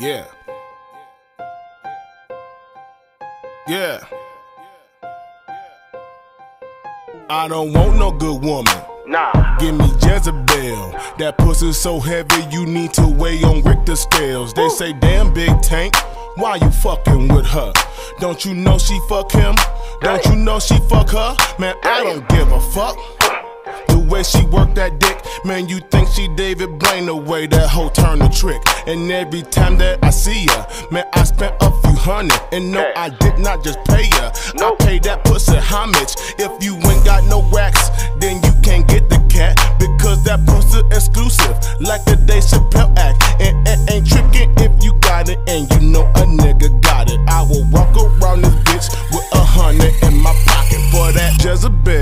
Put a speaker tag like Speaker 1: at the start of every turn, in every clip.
Speaker 1: Yeah. Yeah. I don't want no good woman.
Speaker 2: Nah.
Speaker 1: Give me Jezebel. That pussy so heavy you need to weigh on Richter scales. They say, damn big tank, why you fucking with her? Don't you know she fuck him? Don't you know she fuck her? Man, I don't give a fuck. Way she work that dick, man, you think she David Blaine the way that hoe turn the trick. And every time that I see her, man, I spent a few hundred. And no, I did not just pay her. I paid that pussy homage. If you ain't got no wax, then you can't get the cat. Because that pussy exclusive, like the Dave Chappelle act. And it ain't tricking if you got it, and you know a nigga got it. I will walk around this bitch with a hundred in my pocket for that. Jezebel,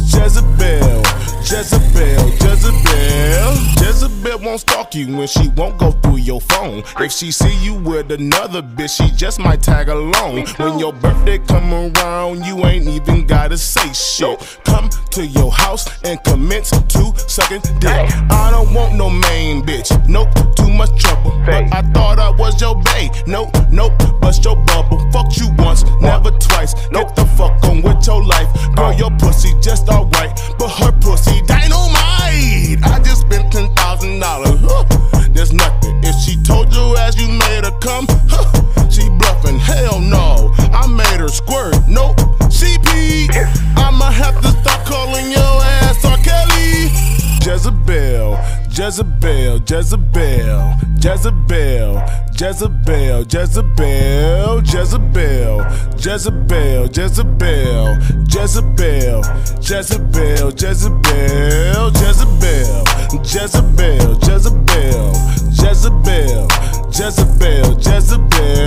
Speaker 1: you when she won't go through your phone. If she see you with another bitch, she just might tag along. When your birthday come around, you ain't even gotta say shit. Come to your house and commence to sucking dick. I don't want no main bitch, nope, too much trouble. But I thought I was your bae, nope, nope, bust your bubble. Fuck you once, never twice. Get come, huh, she bluffing. Hell no, I made her squirt. Nope, she peed. I'ma have to start calling your ass R. Kelly. Jezebel, Jezebel, Jezebel, Jezebel, Jezebel, Jezebel, Jezebel, Jezebel, Jezebel, Jezebel, Jezebel, Jezebel, Jezebel, Jezebel, Jezebel, Jezebel, Jezebel, Jezebel,